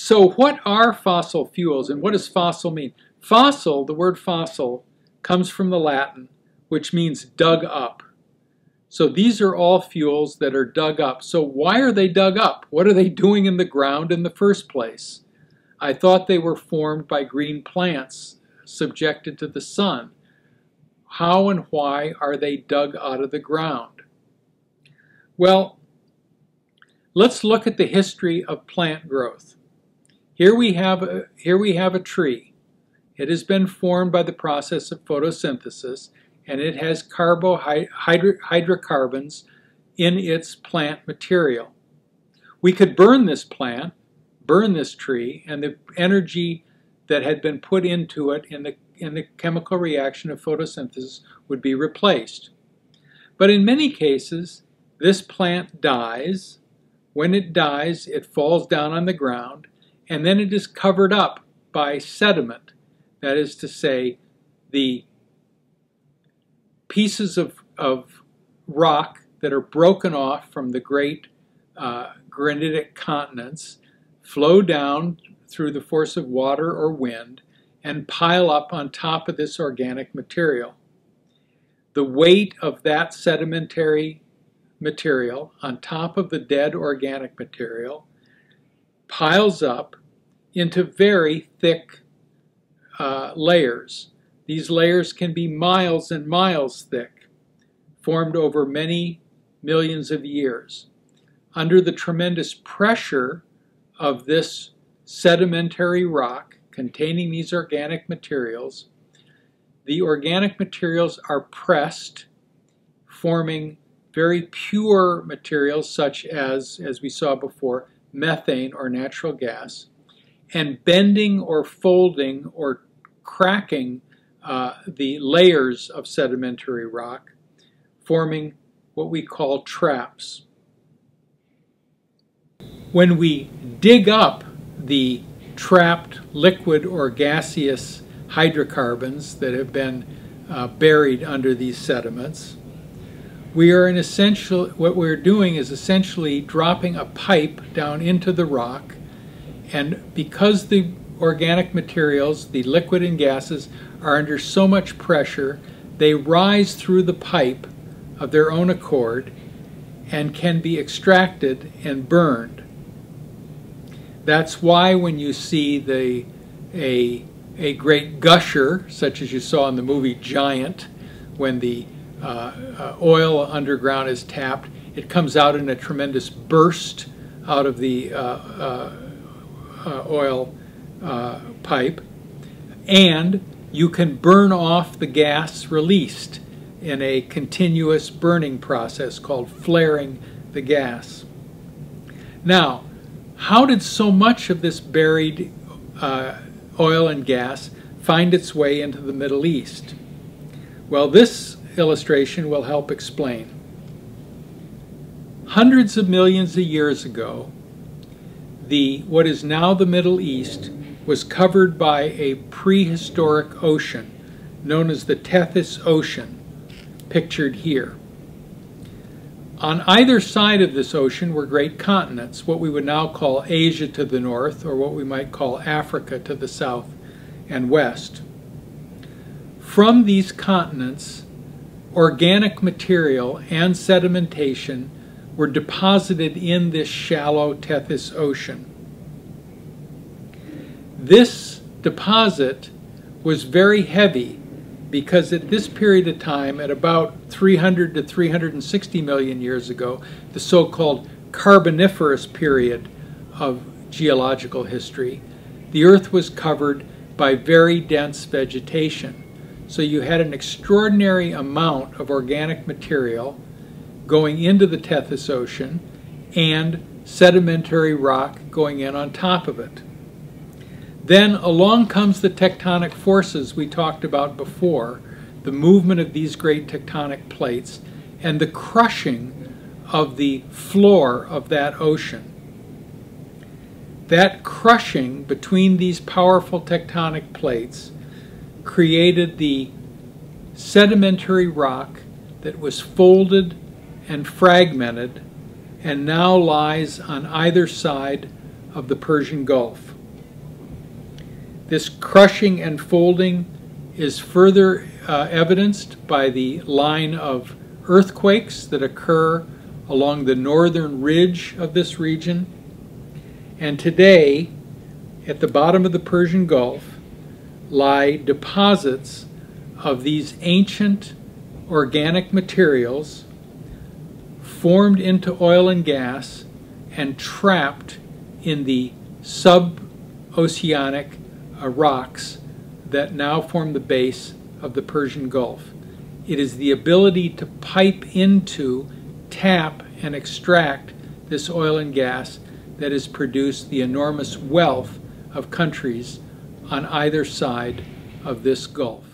So what are fossil fuels and what does fossil mean? Fossil, the word fossil, comes from the Latin, which means dug up. So these are all fuels that are dug up. So why are they dug up? What are they doing in the ground in the first place? I thought they were formed by green plants subjected to the sun. How and why are they dug out of the ground? Well, let's look at the history of plant growth. Here we have a, here we have a tree. It has been formed by the process of photosynthesis and it has hydrocarbons in its plant material. We could burn this plant, burn this tree, and the energy that had been put into it in the, in the chemical reaction of photosynthesis would be replaced. But in many cases, this plant dies. When it dies, it falls down on the ground, and then it is covered up by sediment. That is to say, the pieces of, of rock that are broken off from the great uh, granitic continents flow down through the force of water or wind and pile up on top of this organic material. The weight of that sedimentary material on top of the dead organic material piles up into very thick uh, layers these layers can be miles and miles thick, formed over many millions of years. Under the tremendous pressure of this sedimentary rock containing these organic materials, the organic materials are pressed, forming very pure materials such as, as we saw before, methane or natural gas, and bending or folding or cracking uh, the layers of sedimentary rock, forming what we call traps. When we dig up the trapped liquid or gaseous hydrocarbons that have been uh, buried under these sediments, we are in essential, what we're doing is essentially dropping a pipe down into the rock and because the organic materials, the liquid and gases, are under so much pressure, they rise through the pipe of their own accord and can be extracted and burned. That's why when you see the a a great gusher, such as you saw in the movie Giant, when the uh, uh, oil underground is tapped, it comes out in a tremendous burst out of the uh, uh, oil uh, pipe, and you can burn off the gas released in a continuous burning process called flaring the gas. Now, how did so much of this buried uh, oil and gas find its way into the Middle East? Well, this illustration will help explain. Hundreds of millions of years ago, the what is now the Middle East was covered by a prehistoric ocean known as the Tethys Ocean, pictured here. On either side of this ocean were great continents, what we would now call Asia to the north, or what we might call Africa to the south and west. From these continents, organic material and sedimentation were deposited in this shallow Tethys Ocean. This deposit was very heavy because at this period of time, at about 300 to 360 million years ago, the so-called Carboniferous period of geological history, the Earth was covered by very dense vegetation. So you had an extraordinary amount of organic material going into the Tethys Ocean and sedimentary rock going in on top of it. Then along comes the tectonic forces we talked about before, the movement of these great tectonic plates, and the crushing of the floor of that ocean. That crushing between these powerful tectonic plates created the sedimentary rock that was folded and fragmented and now lies on either side of the Persian Gulf. This crushing and folding is further uh, evidenced by the line of earthquakes that occur along the northern ridge of this region. And today, at the bottom of the Persian Gulf, lie deposits of these ancient organic materials formed into oil and gas and trapped in the sub-oceanic uh, rocks that now form the base of the Persian Gulf. It is the ability to pipe into, tap, and extract this oil and gas that has produced the enormous wealth of countries on either side of this Gulf.